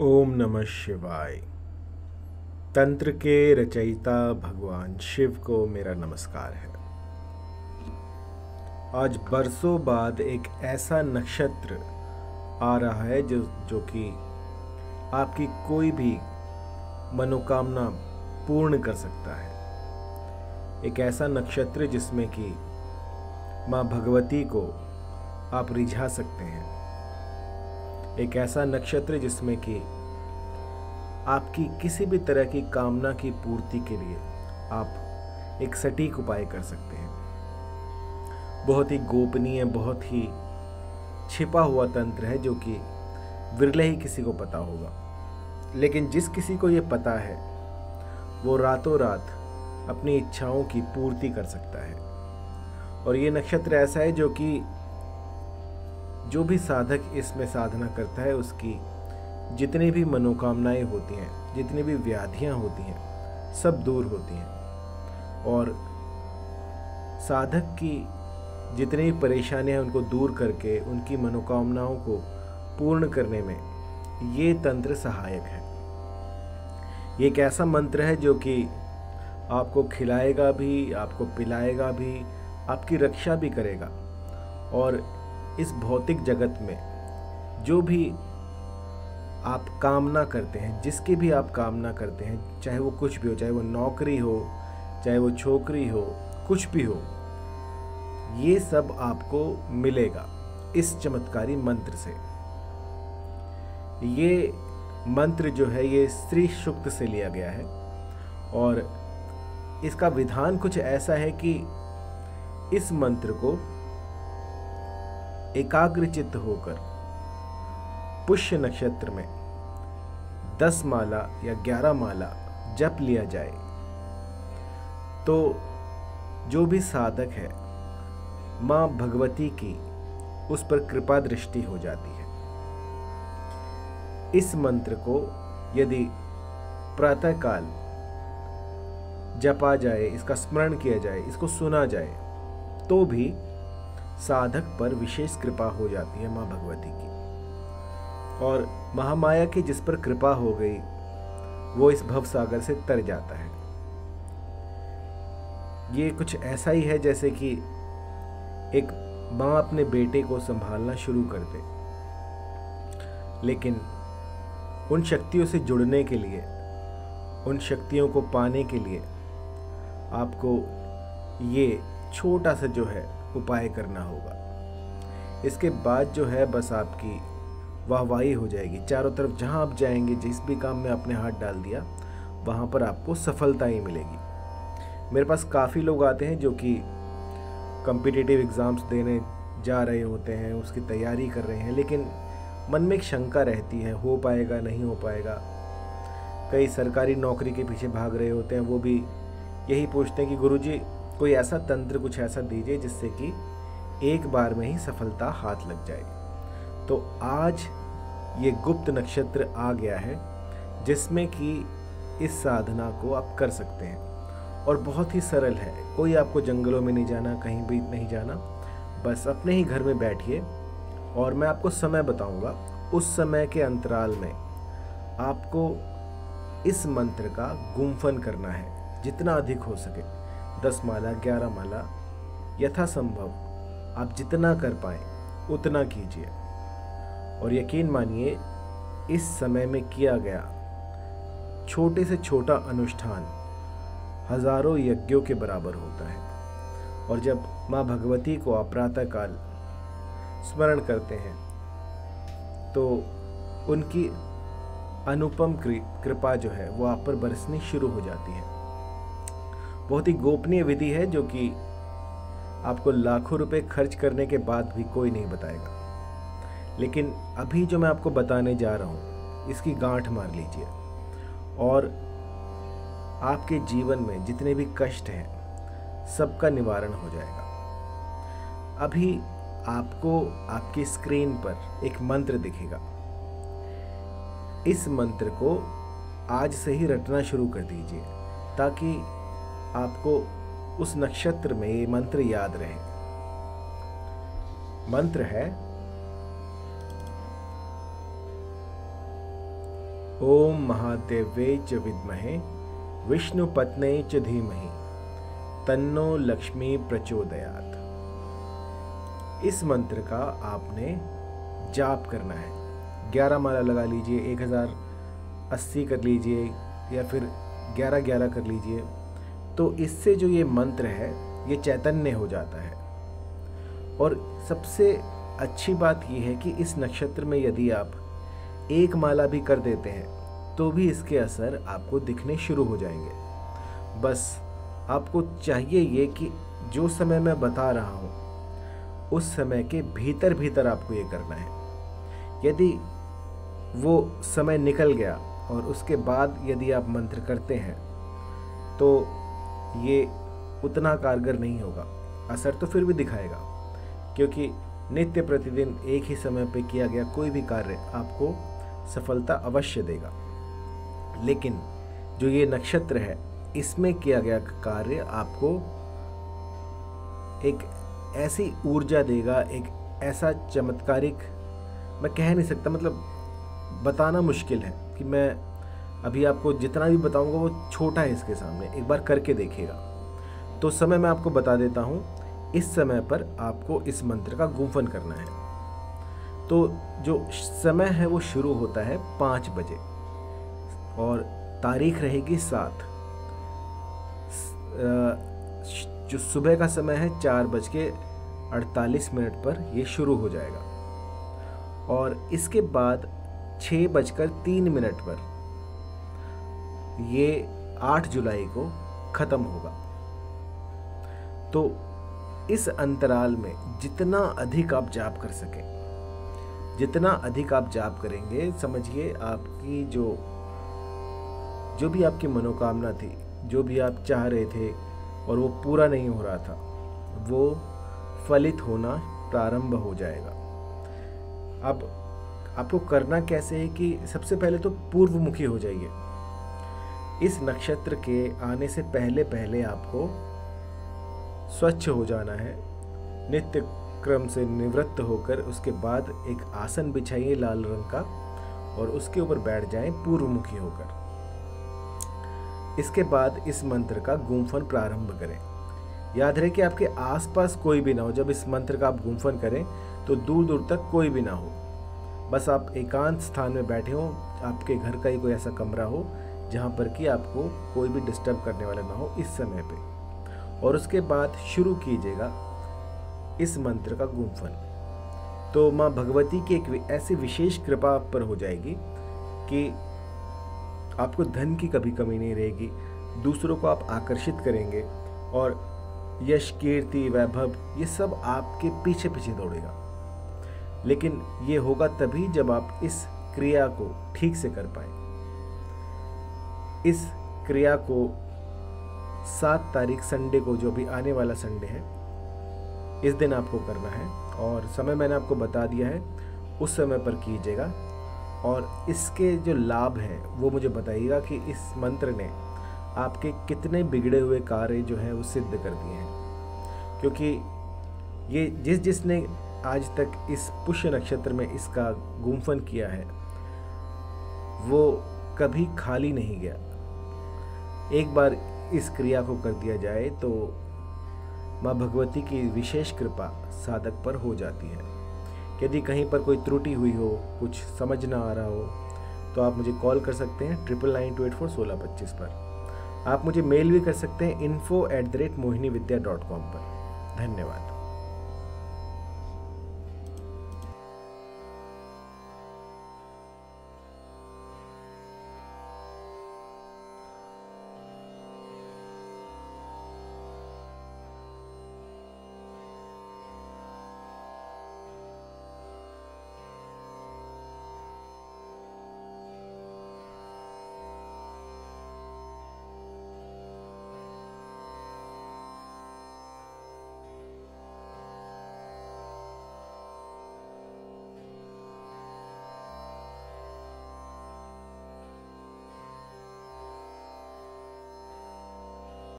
ओम नमः शिवाय। तंत्र के रचयिता भगवान शिव को मेरा नमस्कार है। आज बरसों बाद एक ऐसा नक्षत्र आ रहा है जो जो कि आपकी कोई भी मनोकामना पूर्ण कर सकता है। एक ऐसा नक्षत्र जिसमें कि माँ भगवती को आप रिझा सकते हैं। एक ऐसा नक्षत्र जिसमें कि आपकी किसी भी तरह की कामना की पूर्ति के लिए आप एक सटीक उपाय कर सकते हैं। बहुत ही गोपनीय, बहुत ही छिपा हुआ तंत्र है जो कि विरले ही किसी को पता होगा। लेकिन जिस किसी को ये पता है, वो रातों रात अपनी इच्छाओं की पूर्ति कर सकता है। और ये नक्षत्र ऐसा है जो कि जो भी साधक इसमें साधना करता है, उसकी जितनी भी मनोकामनाएँ होती हैं, जितनी भी व्याधियाँ होती हैं, सब दूर होती हैं। और साधक की जितनी भी परेशानियाँ उनको दूर करके, उनकी मनोकामनाओं को पूर्ण करने में ये तंत्र सहायक है। ये एक ऐसा मंत्र है, जो कि आपको खिलाएगा भी, आपको पिलाएगा भी, आपकी रक्षा भी करेगा। और इस भौतिक जगत में जो भी आप कामना करते हैं, जिसकी भी आप कामना करते हैं, चाहे वो कुछ भी हो, चाहे वो नौकरी हो, चाहे वो छोकरी हो, कुछ भी हो, ये सब आपको मिलेगा इस चमत्कारी मंत्र से। ये मंत्र जो है, ये स्त्री शुक्त से लिया गया है और इसका विधान कुछ ऐसा है कि इस मंत्र को एकाग्रचित्त होकर पुष्य नक्षत्र में दस माला या ग्यारह माला जप लिया जाए। तो जो भी साधक है, माँ भगवती की उस पर कृपा दृष्टि हो जाती है। इस मंत्र को यदि प्रातःकाल जपा जाए, इसका स्मरण किया जाए, इसको सुना जाए तो भी साधक पर विशेष कृपा हो जाती है माँ भगवती की। और महामाया की जिस पर कृपा हो गई, वो इस भव सागर से तर जाता है। ये कुछ ऐसा ही है जैसे कि एक माँ अपने बेटे को संभालना शुरू कर दे। लेकिन उन शक्तियों से जुड़ने के लिए, उन शक्तियों को पाने के लिए आपको ये छोटा सा जो है उपाय करना होगा। इसके बाद जो है बस आपकी वाहवाही हो जाएगी। चारों तरफ़ जहाँ आप जाएँगे, जिस भी काम में आपने हाथ डाल दिया, वहाँ पर आपको सफलता ही मिलेगी। मेरे पास काफ़ी लोग आते हैं जो कि कम्पिटिटिव एग्ज़ाम्स देने जा रहे होते हैं, उसकी तैयारी कर रहे हैं, लेकिन मन में एक शंका रहती है, हो पाएगा, नहीं हो पाएगा। कई सरकारी नौकरी के पीछे भाग रहे होते हैं, वो भी यही पूछते हैं कि गुरुजी कोई ऐसा तंत्र कुछ ऐसा दीजिए जिससे कि एक बार में ही सफलता हाथ लग जाए। तो आज ये गुप्त नक्षत्र आ गया है, जिसमें कि इस साधना को आप कर सकते हैं। और बहुत ही सरल है। कोई आपको जंगलों में नहीं जाना, कहीं भी नहीं जाना, बस अपने ही घर में बैठिए। और मैं आपको समय बताऊँगा। उस समय के अंतराल में आपको इस मंत्र का गुम्फन करना है, जितना अधिक हो सके। दस माला, ग्यारह माला, यथासंभव। आप जितना कर पाए, उतना कीजिए। और यकीन मानिए, इस समय में किया गया छोटे से छोटा अनुष्ठान हज़ारों यज्ञों के बराबर होता है। और जब माँ भगवती को आप प्रातःकाल स्मरण करते हैं तो उनकी अनुपम कृपा जो है, वो आप पर बरसनी शुरू हो जाती है। बहुत ही गोपनीय विधि है जो कि आपको लाखों रुपए खर्च करने के बाद भी कोई नहीं बताएगा। लेकिन अभी जो मैं आपको बताने जा रहा हूँ, इसकी गांठ मार लीजिए। और आपके जीवन में जितने भी कष्ट हैं, सबका निवारण हो जाएगा। अभी आपको आपकी स्क्रीन पर एक मंत्र दिखेगा। इस मंत्र को आज से ही रटना शुरू कर दीजिए, ताकि आपको उस नक्षत्र में ये मंत्र याद रहे। मंत्र है, ओम महादेवे च विद्महे, विष्णु पत्ने च धीमहि, तन्नो लक्ष्मी प्रचोदयात। इस मंत्र का आपने जाप करना है। ग्यारह माला लगा लीजिए, एक हज़ार अस्सी कर लीजिए, या फिर ग्यारह ग्यारह कर लीजिए। तो इससे जो ये मंत्र है, ये चैतन्य हो जाता है। और सबसे अच्छी बात यह है कि इस नक्षत्र में यदि आप एक माला भी कर देते हैं तो भी इसके असर आपको दिखने शुरू हो जाएँगे। बस आपको चाहिए ये कि जो समय मैं बता रहा हूँ, उस समय के भीतर भीतर आपको ये करना है। यदि वो समय निकल गया और उसके बाद यदि आप मंत्र करते हैं तो ये उतना कारगर नहीं होगा। असर तो फिर भी दिखाएगा, क्योंकि नित्य प्रतिदिन एक ही समय पर किया गया कोई भी कार्य आपको सफलता अवश्य देगा। लेकिन जो ये नक्षत्र है, इसमें किया गया कार्य आपको एक ऐसी ऊर्जा देगा, एक ऐसा चमत्कारिक, मैं कह नहीं सकता मतलब बताना मुश्किल है कि मैं अभी आपको जितना भी बताऊँगा वो छोटा है इसके सामने, एक बार करके देखिएगा। तो समय मैं आपको बता देता हूँ, इस समय पर आपको इस मंत्र का गुम्फन करना है। तो जो समय है वो शुरू होता है पाँच बजे, और तारीख रहेगी सात। जो सुबह का समय है चार बज के अड़तालीस मिनट पर ये शुरू हो जाएगा। और इसके बाद छः बजकर तीन मिनट पर ये आठ जुलाई को ख़त्म होगा। तो इस अंतराल में जितना अधिक आप जाप कर सकें, जितना अधिक आप जाप करेंगे, समझिए आपकी जो जो भी आपकी मनोकामना थी, जो भी आप चाह रहे थे और वो पूरा नहीं हो रहा था, वो फलित होना प्रारंभ हो जाएगा। अब आपको करना कैसे है कि सबसे पहले तो पूर्वमुखी हो जाइए। इस नक्षत्र के आने से पहले पहले आपको स्वच्छ हो जाना है। नित्य क्रम से निवृत्त होकर उसके बाद एक आसन बिछाइए लाल रंग का और उसके ऊपर बैठ जाएँ पूर्वमुखी होकर। इसके बाद इस मंत्र का गुम्फन प्रारंभ करें। याद रहे कि आपके आसपास कोई भी ना हो। जब इस मंत्र का आप गुम्फन करें तो दूर दूर तक कोई भी ना हो। बस आप एकांत स्थान में बैठे हो। आपके घर का ही कोई ऐसा कमरा हो जहाँ पर कि आपको कोई भी डिस्टर्ब करने वाला ना हो इस समय पे। और उसके बाद शुरू कीजिएगा इस मंत्र का गुम्फन तो माँ भगवती की एक ऐसी विशेष कृपा आप पर हो जाएगी कि आपको धन की कभी कमी नहीं रहेगी, दूसरों को आप आकर्षित करेंगे और यश, कीर्ति, वैभव, ये सब आपके पीछे पीछे दौड़ेगा। लेकिन ये होगा तभी जब आप इस क्रिया को ठीक से कर पाए इस क्रिया को सात तारीख संडे को, जो भी आने वाला संडे है, इस दिन आपको करना है। और समय मैंने आपको बता दिया है, उस समय पर कीजिएगा। और इसके जो लाभ हैं, वो मुझे बताइएगा कि इस मंत्र ने आपके कितने बिगड़े हुए कार्य जो हैं, वो सिद्ध कर दिए हैं। क्योंकि ये जिस जिसने आज तक इस पुष्य नक्षत्र में इसका गुम्फन किया है, वो कभी खाली नहीं गया। एक बार इस क्रिया को कर दिया जाए तो माँ भगवती की विशेष कृपा साधक पर हो जाती है। यदि कहीं पर कोई त्रुटि हुई हो, कुछ समझ ना आ रहा हो तो आप मुझे कॉल कर सकते हैं triple nine two eight four सोलह पच्चीस पर। आप मुझे मेल भी कर सकते हैं info at the rate Mohini Vidya dot com पर। धन्यवाद।